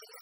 you.